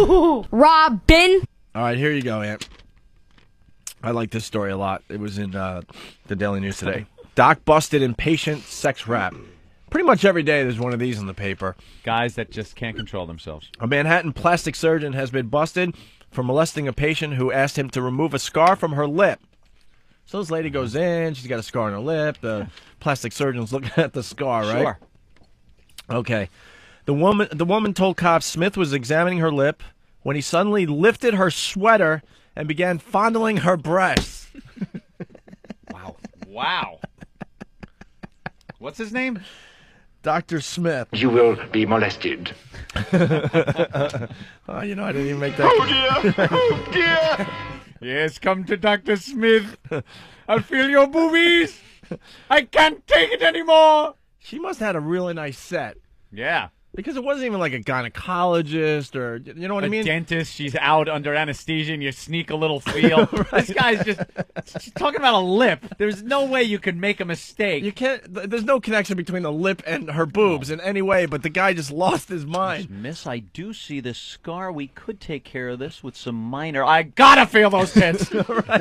Robin. All right, here you go, Ant. I like this story a lot. It was in uh, the Daily News today. Doc busted in patient sex rap. Pretty much every day there's one of these in the paper. Guys that just can't control themselves. A Manhattan plastic surgeon has been busted for molesting a patient who asked him to remove a scar from her lip. So this lady goes in, she's got a scar on her lip. The plastic surgeon's looking at the scar, right? Sure. Okay. The woman the woman told cops Smith was examining her lip when he suddenly lifted her sweater and began fondling her breasts. Wow. Wow. What's his name? Dr. Smith. You will be molested. Oh, you know, I didn't even make that. Oh, dear! Oh dear! Yes, come to Dr. Smith. I'll feel your boobies. I can't take it anymore. She must have had a really nice set Yeah. Because it wasn't even like a gynecologist or you know what a I mean. dentist, she's out under anesthesia, and you sneak a little feel. This guy's just she's talking about a lip. There's no way you could make a mistake. You can't. There's no connection between the lip and her boobs in any way. But the guy just lost his mind. Miss, I do see this scar. We could take care of this with some minor. I gotta feel those tits.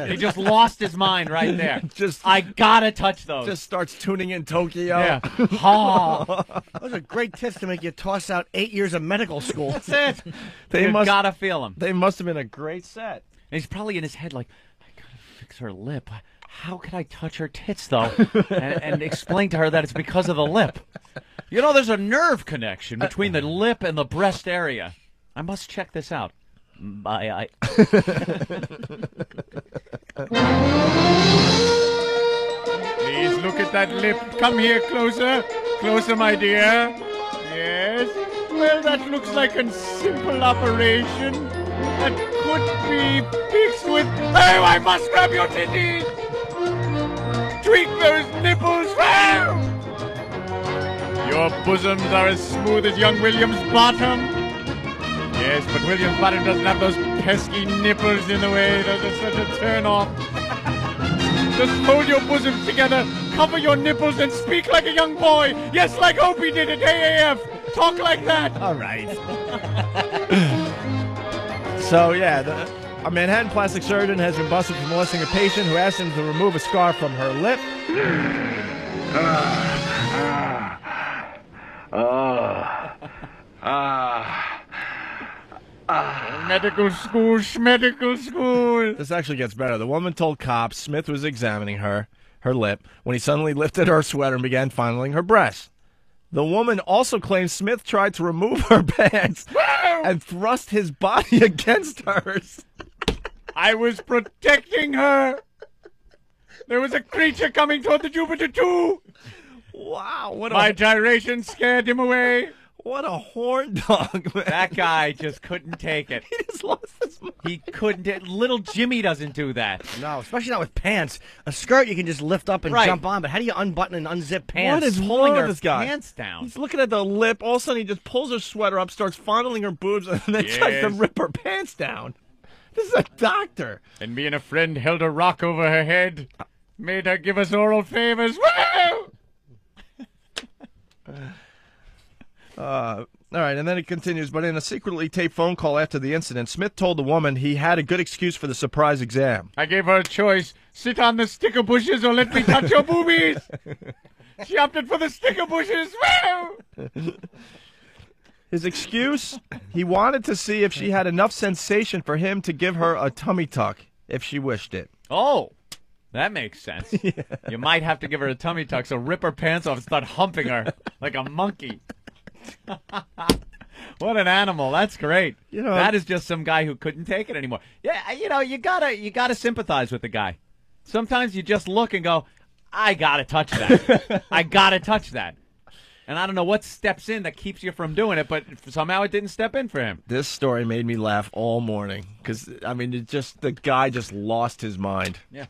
He just lost his mind right there. Just- I gotta touch those. Just starts tuning in Tokyo. yeah. Oh, Those are great tips to make you toss out eight years of medical school. that's it. They you must. gotta feel him. They must have been a great set. And he's probably in his head like, I gotta fix her lip. How could I touch her tits though? and, and explain to her that it's because of the lip. You know, there's a nerve connection between the lip and the breast area. I must check this out. I, I... Please look at that lip. Come here closer. Closer, my dear. Yes. Well, that looks like a simple operation. That could be fixed with. Oh, I must grab your titties! Tweak those nipples! Oh! Your bosoms are as smooth as young William's bottom. Yes, but William's bottom doesn't have those pesky nipples in the way. Those are such a turn off. Just hold your bosoms together, cover your nipples, and speak like a young boy. Yes, like Opie did at AAF. Talk like that. All right. so yeah, the, a Manhattan plastic surgeon has been busted for molesting a patient who asked him to remove a scar from her lip. Ah. Ah. Ah. Medical school, medical school. This actually gets better. The woman told cops Smith was examining her, her lip, when he suddenly lifted her sweater and began fondling her breasts. The woman also claims Smith tried to remove her pants and thrust his body against hers. I was protecting her. There was a creature coming toward the Jupiter 2. Wow, what My a gyration scared him away. What a horn dog, man. That guy just couldn't take it. he just lost his mind. He couldn't. ta- Little Jimmy doesn't do that. No, especially not with pants. A skirt you can just lift up and Right. jump on, but how do you unbutton and unzip pants? What is Pulling wrong with her this guy? pants down. He's looking at the lip. All of a sudden, he just pulls her sweater up, starts fondling her boobs, and then tries to rip her pants down. This is a doctor. And me and a friend held a rock over her head, made her give us oral favors. Woo! Uh, all right, and then it continues. But in a secretly taped phone call after the incident, Smith told the woman he had a good excuse for the surprise exam. I gave her a choice: sit on the sticker bushes or let me touch your boobies. She opted for the sticker bushes. Woo! His excuse? He wanted to see if she had enough sensation for him to give her a tummy tuck if she wished it. Oh, that makes sense. You might have to give her a tummy tuck, so rip her pants off and start humping her like a monkey. what an animal! That's great. You know- that is just some guy who couldn't take it anymore. Yeah, you know, you gotta you gotta sympathize with the guy. Sometimes you just look and go, "I gotta touch that. I gotta touch that." And I don't know what steps in that keeps you from doing it, but somehow it didn't step in for him. This story made me laugh all morning because I mean, it just the guy just lost his mind. Yeah.